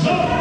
Thank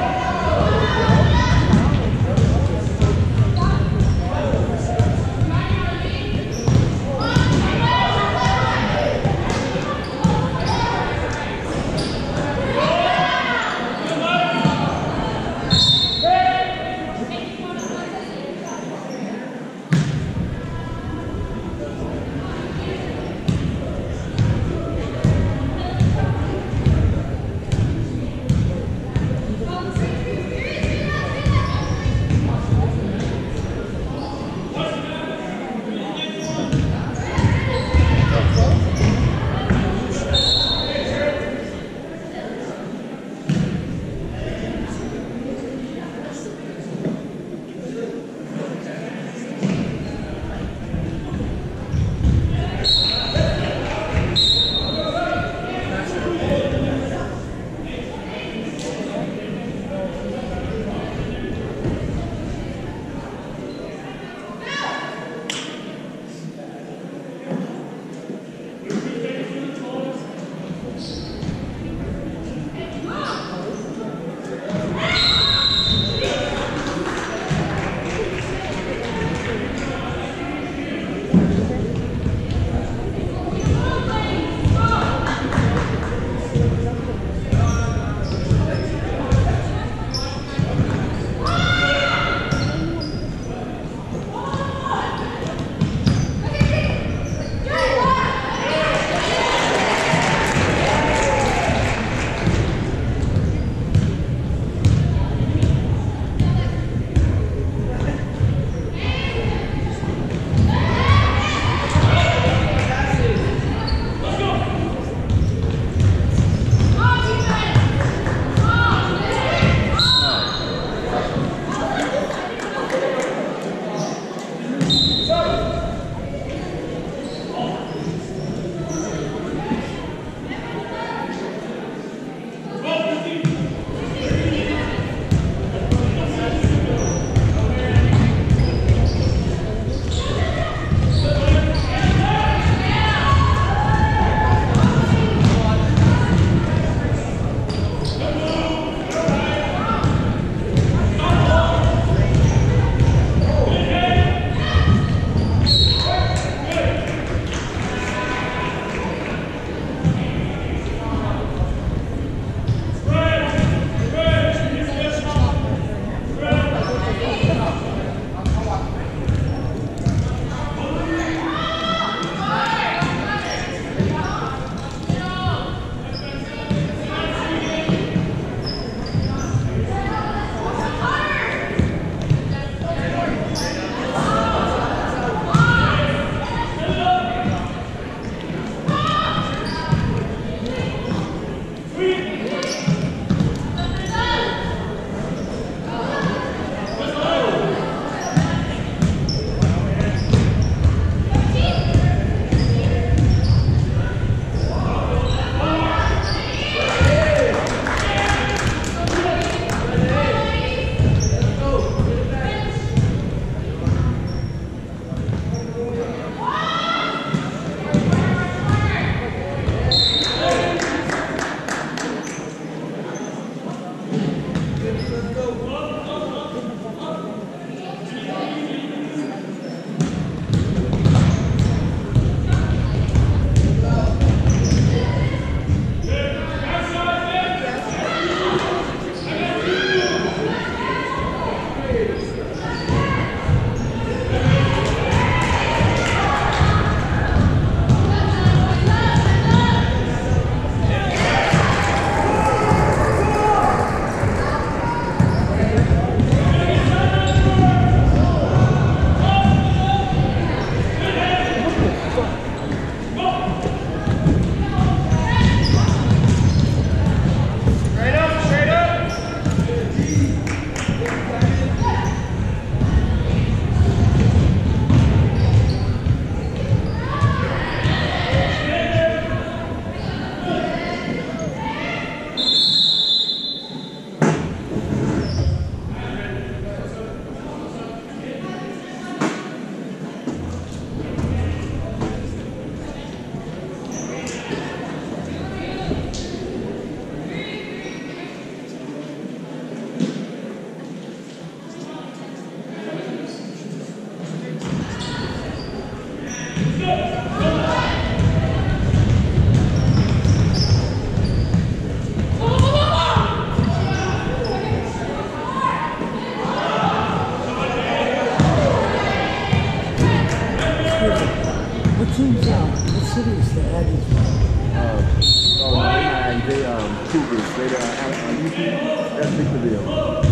They uh. That's Victorville. Oh, they're in Victorville, yes, sir.